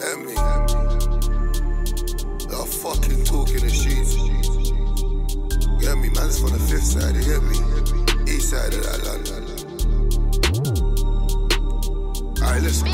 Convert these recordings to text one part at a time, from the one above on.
Emmy. Y'all fucking talking the sheets. You hear me? Man's from the fifth side, you hear me? East side of that London. Alright, let's go.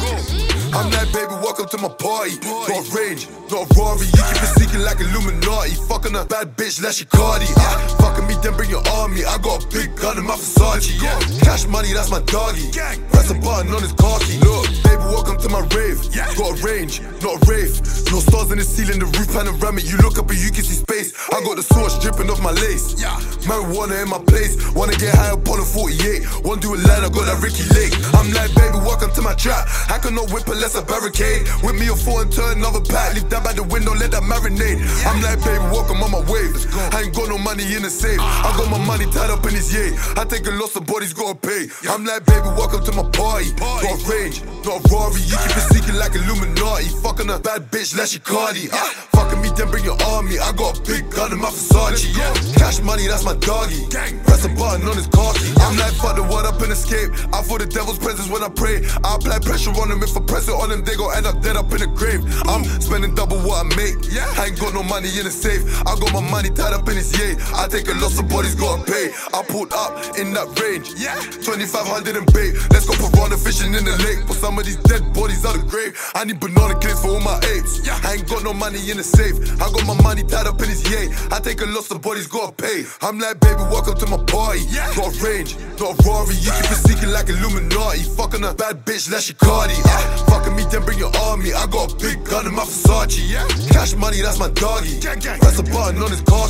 I'm like, baby, welcome to my party. Not range, not Rari. You keep it sneaking like Illuminati. Fucking a bad bitch, like she Cardi. Ah, fucking me, then bring your army. I got a big gun in my Versace. Yeah. Cash money, that's my doggy. Press a button on his car key. Look, baby, welcome to my rave. Got a range, not a rave. No stars in the ceiling, the roof panoramic. You look up and you can see space. I got the sauce dripping off my lace. Marijuana in my place. Wanna get high up on a 48. One do a line, I got that Ricki Lake. I'm like, baby, welcome to my trap. I cannot whip unless I barricade. With me a four and turn another pack. Leave that by the window, let that marinate. I'm like, baby, welcome on my wave. I ain't got no money in the safe. I got my money tied up in his yay. I take a loss, the body's gotta pay. I'm like, baby, welcome to my party. Got range, not Rari. You keep it seeking like Illuminati. Fucking a bad bitch, like she Cardi. Ah, Fucking me, then bring your army. I got a big gun in my Versace. Yeah. Cash money, that's my doggy. Press a button on his car key. I'm like, fuck the word up and escape. I feel the devil's presence when I pray. I apply pressure on them. If I press it on them, they gon' end up dead up in the grave. I'm spending double what I make. I ain't got no money in the safe. I got my money tied up in his yay. I take a loss, the body's gotta pay. I pulled up in that range. Yeah. 2500 and bait. Let's go for piranha fishing in the lake. Put some of these dead bodies out of grave. I need banana clips for all my apes. I ain't got no money in the safe. I got my money tied up in his yay. I take a loss, the body's gotta pay. I'm like, baby, welcome to my party. Got range, not Rari. You keep it seeking like Illuminati. Fucking a bad bitch she Cardi. Ah, fucking me, then bring your army. I got a big gun in my Versace. Cash money, that's my doggy. Press a button on his car.